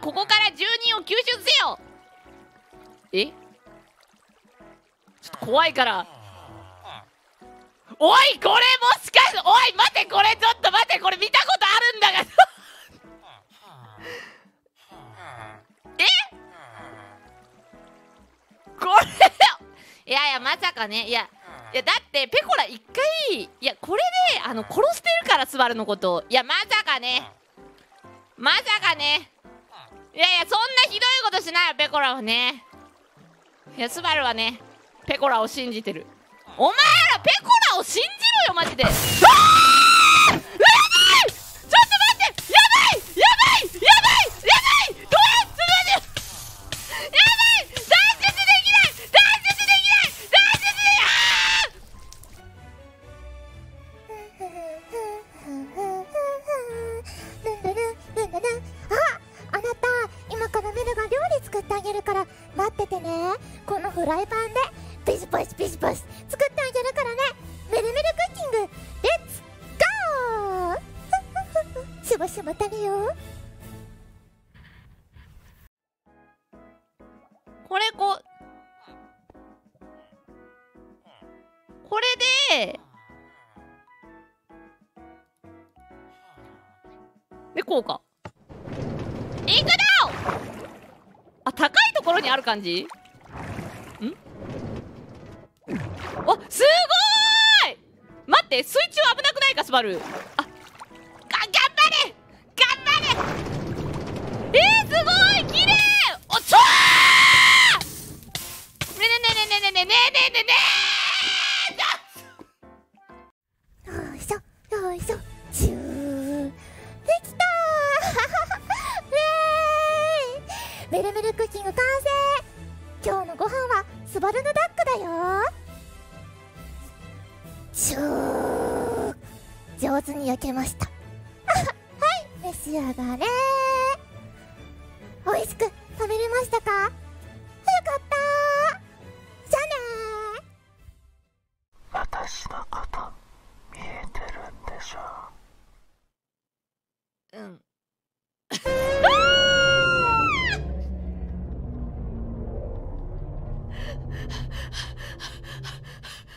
ここから住人を救出せよ。え？ちょっと怖いから。おいこれもしかしておい待てこれちょっと待てこれ見たことあるんだが。え？これいやいやまさかね。いやいやだってペコラ一回いやこれであの殺してるからスバルのこといやまさかね。まさかね。いやいやそんなひどいことしないよペコラはね。いやスバルはねペコラを信じてる。お前らペコラを信ねこのフライパンでビシバシビシバシ作ってあげるからね。メルメルクッキング。レッツゴーしばしば食べよ。うこれここれで。でこうか。いくぞ！あ高いところにある感じ？すごーい！待って水中危なくないかスバル？あが頑張れ！頑張れ！えー、すごい！綺麗！おっちょー！ねえねえねねねねねねねよいしょよいしょチューできたーイエーイメルメルクッキング完成今日のご飯はスバルヌダックだよシュー上手に焼けました。はい召し上がれ。美味しく食べれましたか？よかった。じゃあね。私のこと見えてるんでしょ？ううん。